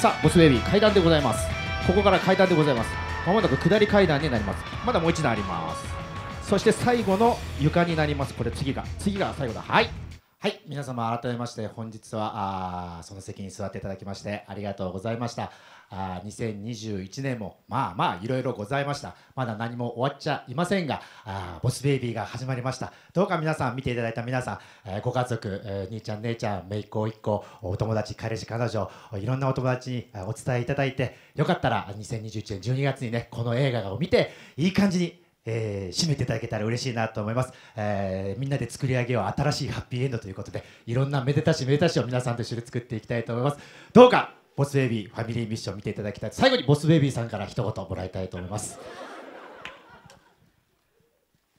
さあボスベイビー階段でございます。ここから階段でございます。まもなく下り階段になります。まだもう一段あります。そして最後の床になります。これ次が次が最後だ。はい。はい皆様改めまして本日はあその席に座っていただきましてありがとうございました。あ2021年もまあまあいろいろございました。まだ何も終わっちゃいませんがあボスベイビーが始まりました。どうか皆さん見ていただいた皆さん、えーご家族、えー兄ちゃん姉ちゃん姪っ子一個お友達彼氏彼女いろんなお友達にお伝えいただいてよかったら2021年12月にねこの映画を見ていい感じにえー締めていただけたら嬉しいなと思います、えーみんなで作り上げよう新しいハッピーエンドということでいろんなめでたしめでたしを皆さんと一緒に作っていきたいと思います。どうかボスベイビーファミリーミッション見ていただきたい最後にボスベイビーさんから一言もらいたいと思います。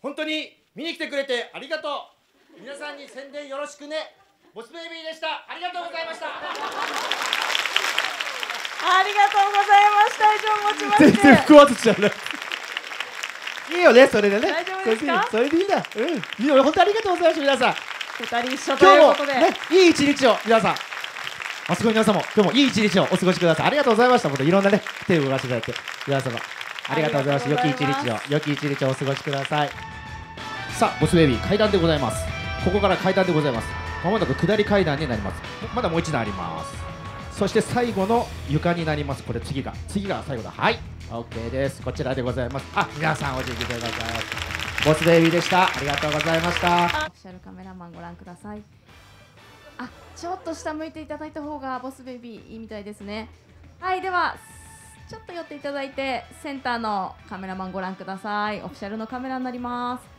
本当に見に来てくれてありがとう。皆さんに宣伝よろしくね。ボスベイビーでした。ありがとうございました。ありがとうございました。以上持ちまして。全然腹話じゃないいいよねそれでね。大丈夫ですか？それでいいんだ。うん。いいよ本当ありがとうございました皆さん。二人一緒と今日もいうことで、ねいい一日を皆さん。あそこの皆さんも今日もいい一日をお過ごしください。ありがとうございました。またいろんなね手を動かしていただいて。皆様ありがとうございました。良き一日を良き一日をお過ごしください。さあボスベイビー階段でございます。ここから階段でございます。まもなく下り階段になります。まだもう一段あります。そして最後の床になります。これ次が次が最後だ。はい OK です。こちらでございます。あ皆さんお辞儀でござい。ますボスベイビーでした。ありがとうございました。オフィシャルカメラマンご覧ください。あちょっと下向いていただいた方がボスベイビーいいみたいですね。はいではちょっと寄っていただいてセンターのカメラマンご覧ください。オフィシャルのカメラになります。